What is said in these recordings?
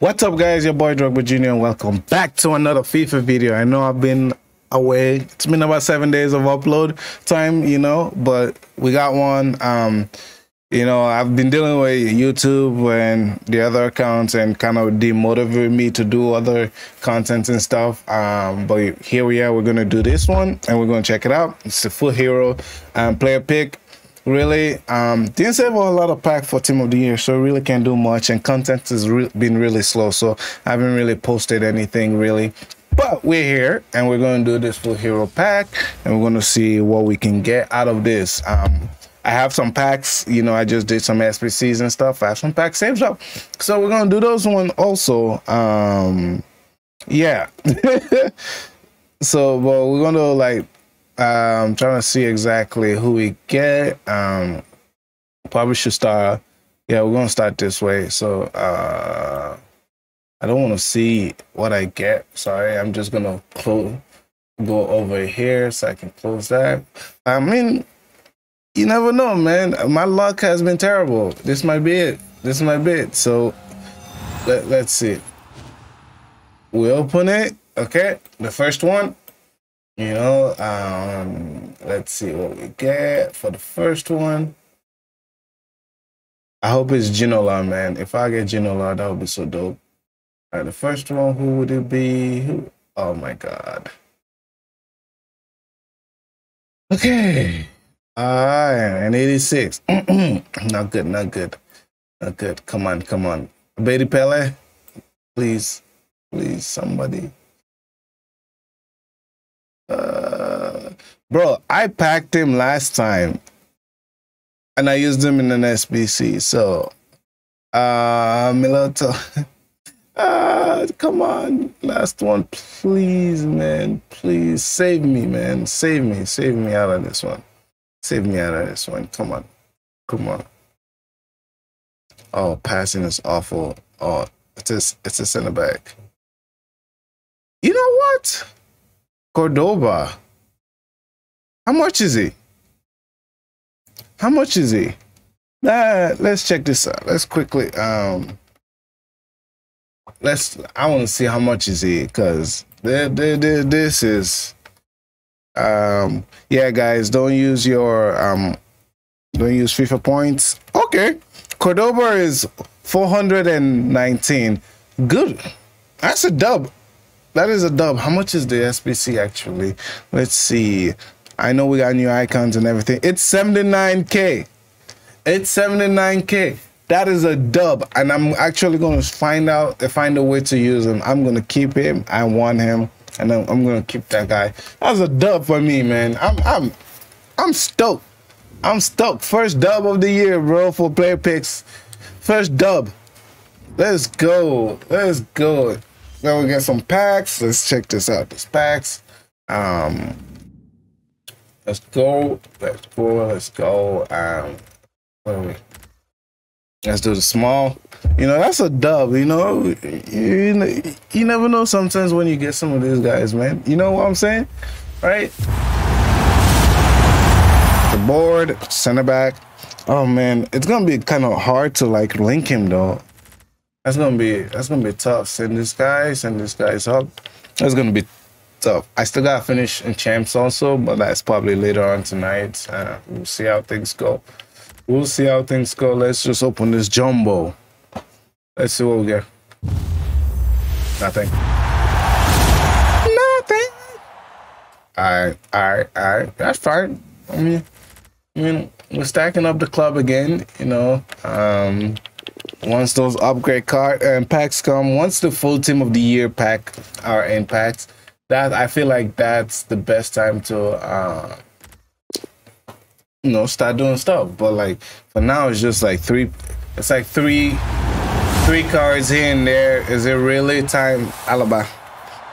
What's up guys, your boy Drogba Jr. and welcome back to another FIFA video. I know I've been away. It's been about seven days of upload time, you know, but we got one. Um, you know, I've been dealing with YouTube and the other accounts and kind of demotivated me to do other content and stuff. Um, but here we are, we're gonna do this one and we're gonna check it out. It's a FUT hero um, player pick really um didn't save a lot of pack for team of the year so really can't do much and content has re been really slow so i haven't really posted anything really. But we're here and we're going to do this FUT hero pack and we're going to see what we can get out of this. Um i have some packs you know i just did some SBCs and stuff i have some packs saved up. So we're going to do those one also um yeah. So but we're going to like I'm trying to see exactly who we get. Um, probably should start. Yeah, we're gonna start this way. So uh, I don't want to see what I get. Sorry, I'm just gonna close, go over here so I can close that. I mean, you never know, man. My luck has been terrible. This might be it. This might be it. So let, let's see. We open it. Okay, the first one. You know, um, let's see what we get for the first one. I hope it's Ginola, man. If I get Ginola, that would be so dope. All right, the first one, who would it be? Who? Oh my god. Okay. Ah, and 86. not good, not good. Not good. Come on, come on. Baby Pele, please, please, somebody. Bro, I packed him last time, and I used him in an SBC. So, uh, Milito. Ah, come on, last one, please, man, please save me, man, save me, save me out of this one, save me out of this one. Come on, come on. Oh, passing is awful. Oh, it's a, it's a center back. You know what? Cordoba. How much is he? How much is he? Uh, let's check this out. Let's quickly um let's I want to see how much is he because this is um yeah guys don't use your um don't use FIFA points. Okay. Cordoba is 419. Good. That's a dub. That is a dub. How much is the SBC actually? Let's see. I know we got new icons and everything. It's 79k. It's 79k. That is a dub, and I'm actually gonna find out find a way to use him. I'm gonna keep him. I want him, and I'm, I'm gonna keep that guy. That's a dub for me, man. I'm I'm I'm stoked. I'm stoked. First dub of the year, bro, for player picks. First dub. Let's go. Let's go. Then we get some packs. Let's check this out. This packs. Um, let's go. Let's go. Let's go. Um, what are we? Let's do the small. You know, that's a dub. You know, you, you never know sometimes when you get some of these guys, man. You know what I'm saying? Right? The board, center back. Oh man, it's gonna be kind of hard to like link him though. That's gonna be that's gonna be tough. Send this guy, send this guys up. That's gonna be tough. I still gotta finish in champs also, but that's probably later on tonight. Uh, we'll see how things go. We'll see how things go. Let's just open this jumbo. Let's see what we get. Nothing. Nothing. Alright, alright, alright. That's fine. I mean, I mean, we're stacking up the club again, you know. Um once those upgrade card and uh, packs come, once the full team of the year pack are in packs, that I feel like that's the best time to uh you know start doing stuff. But like for now it's just like three it's like three three cards here and there. Is it really time Alaba?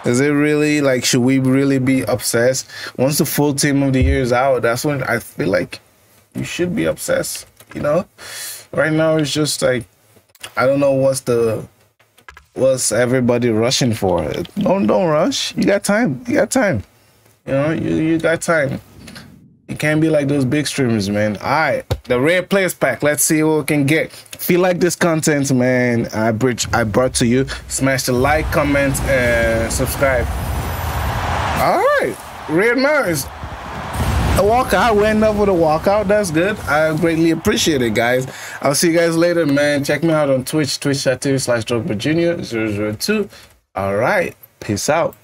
Is it really like should we really be obsessed? Once the full team of the year is out, that's when I feel like you should be obsessed, you know? Right now it's just like I don't know what's the what's everybody rushing for. Don't don't rush. You got time. You got time. You know, you, you got time. It can't be like those big streamers, man. All right, the rare players pack. Let's see what we can get. If you like this content, man, I bridge I brought to you. Smash the like, comment, and subscribe. All right, Red Mars. A walkout. We end up with a walkout. That's good. I greatly appreciate it, guys. I'll see you guys later, man. Check me out on Twitch, twitch.tv slash Jr. 002. All right. Peace out.